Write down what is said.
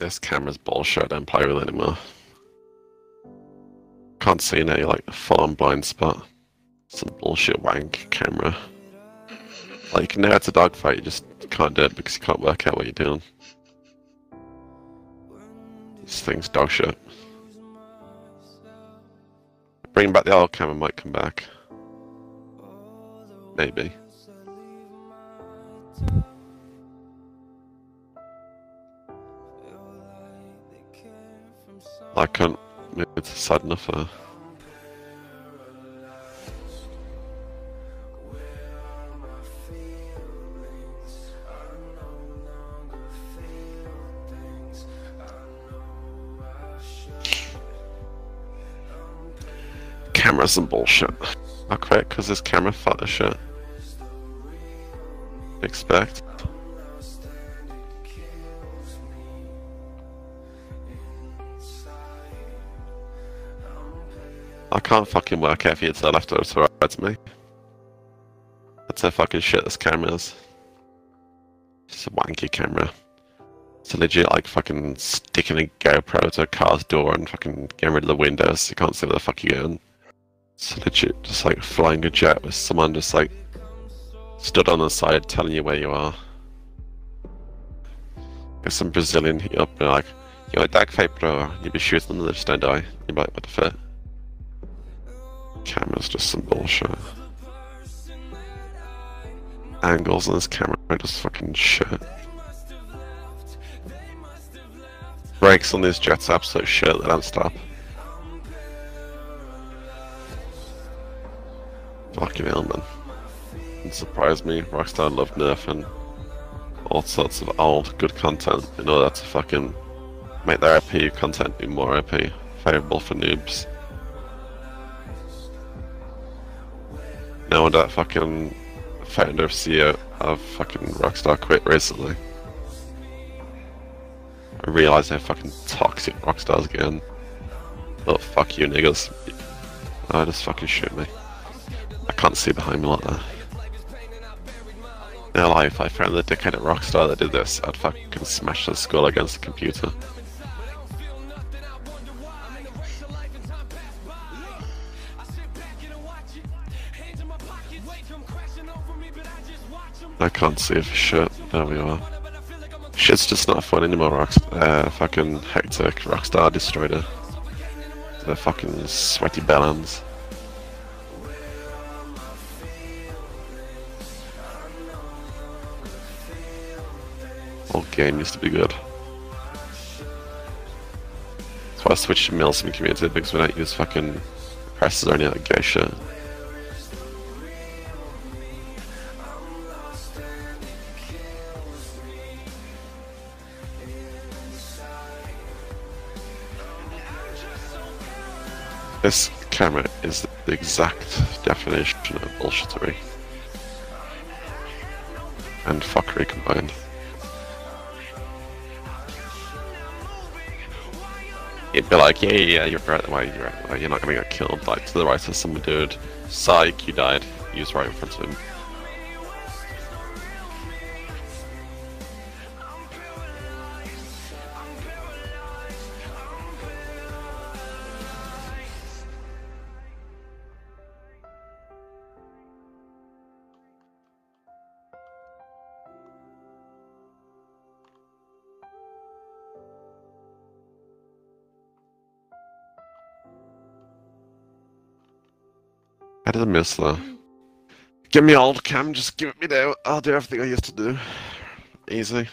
This camera's bullshit. I don't play with it anymore. Can't see any like full on blind spot. Some bullshit wank camera. Like now it's a dogfight, you just can't do it because you can't work out what you're doing. This thing's dog shit. Bringing back the old camera might come back. Maybe. I can't move it side enough there. Camera's some bullshit. Quit because this camera fuck the shit. Uh, expect. I can't fucking work out if it's the left or to right to me. That's how fucking shit this camera is. It's a wanky camera. It's a legit like fucking sticking a GoPro to a car's door and fucking getting rid of the windows. You can't see where the fuck you're going. It's legit just like flying a jet with someone just like stood on the side telling you where you are. There's some Brazilian hit up and like, you're like dogfight bro, you be shooting them, they just don't die. You're like, what the fuck? Camera's just some bullshit. Angles on this camera are just fucking shit. Brakes on these jets absolute shit, they don't stop. Fucking hell, man. It surprised me. Rockstar loved nerfing all sorts of old, good content in order to fucking make their IP content be more IP, favorable for noobs. No wonder that fucking founder of CEO of fucking Rockstar quit recently. I realise how fucking toxic Rockstar's getting. Oh, fuck you niggas. Oh, just fucking shoot me. I can't see behind me like that. In life, I found the dickhead at Rockstar that did this, I'd fucking smash his skull against the computer. I can't see for shit. There we are. Shit's just not fun anymore, Rockstar. Uh, fucking hectic. Rockstar destroyed. The fucking sweaty balance. Old game used to be good. That's why I switched to Milsim community because we don't use fucking presses or any other gay shit. This camera is the exact definition of bullshittery. And fuckery combined. You'd be like, yeah, yeah, you're right, well, you're, right, you're not gonna get killed. Like, to the right of some dude, psych, you died. He was right in front of him. I didn't miss though. Give me old cam, just give it me now. I'll do everything I used to do. Easy.